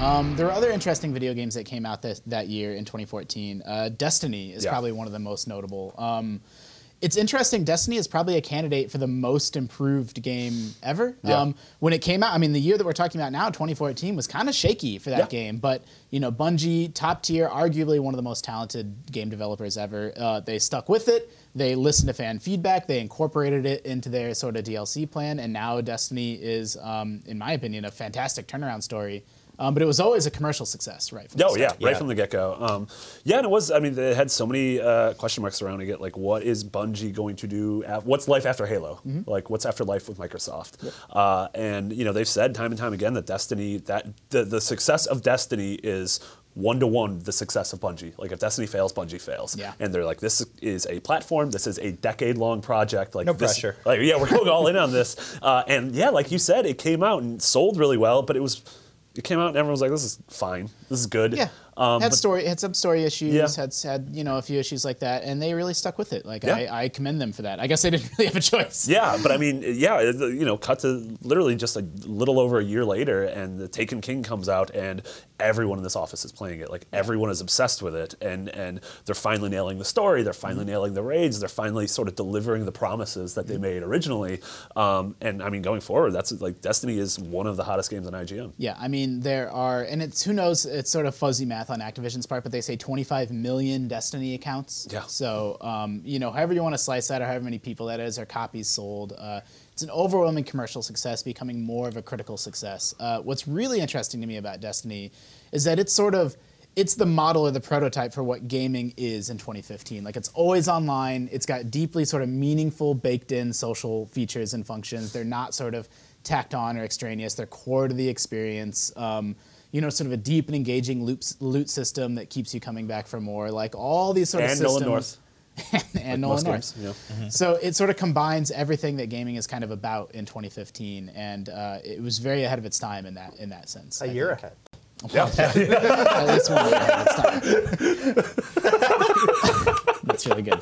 Um, there were other interesting video games that came out that, that year in 2014. Uh, Destiny is Yeah. probably one of the most notable. Um, it's interesting. Destiny is probably a candidate for the most improved game ever. Yeah. Um, when it came out, I mean, the year that we're talking about now, 2014, was kind of shaky for that Yeah. game. But you know, Bungie, top tier, arguably one of the most talented game developers ever. Uh, they stuck with it. They listened to fan feedback. They incorporated it into their sort of DLC plan, and now Destiny is, um, in my opinion, a fantastic turnaround story. Um, but it was always a commercial success, right? From the Oh yeah, start. right Yeah. from the get go. Um, yeah, and it was. I mean, they had so many uh, question marks surrounding it. Like, what is Bungie going to do? Af- what's life after Halo? Mm-hmm. Like, what's after life with Microsoft? Uh, and you know, they've said time and time again that Destiny, that the, the success of Destiny is one to one the success of Bungie. Like, if Destiny fails, Bungie fails. Yeah. And they're like, this is a platform. This is a decade long project. Like, No this- pressure. Like, yeah, we're going all in on this. Uh, and yeah, like you said, it came out and sold really well, but it was. It came out and everyone was like, "This is fine. This is good." Yeah. Um, had but- story had some story issues, Yeah. had had you know a few issues like that, and they really stuck with it. Like Yeah. I, I commend them for that. I guess they didn't really have a choice. Yeah, but I mean, yeah, you know, cut to literally just a little over a year later, and the Taken King comes out, and everyone in this office is playing it. Like everyone is obsessed with it, and and they're finally nailing the story. They're finally Mm-hmm. nailing the raids. They're finally sort of delivering the promises that they Mm-hmm. made originally. Um, and I mean, going forward, that's like Destiny is one of the hottest games on IGN. Yeah, I mean there are, and it's who knows. It's sort of fuzzy math on Activision's part, but they say 25 million Destiny accounts. Yeah. So um, you know, however you want to slice that, or however many people that is, or copies sold, uh, it's an overwhelming commercial success, becoming more of a critical success. Uh, what's really interesting to me about Destiny is that it's sort of it's the model or the prototype for what gaming is in 2015. Like it's always online. It's got deeply sort of meaningful, baked in social features and functions. They're not sort of tacked on or extraneous. They're core to the experience. Um, you know, sort of a deep and engaging loops, loot system that keeps you coming back for more. Like all these sort of And systems. Nolan North. and Nolan North. games, you know. So it sort of combines everything that gaming is kind of about in 2015, and uh, it was very ahead of its time in that in that sense. A I year think. ahead. At least one year ahead of its time. That's really good.